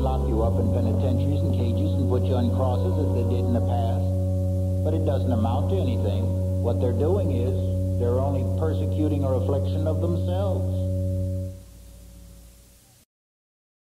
Lock you up in penitentiaries and cages and put you on crosses as they did in the past. But it doesn't amount to anything. What they're doing is they're only persecuting a reflection of themselves.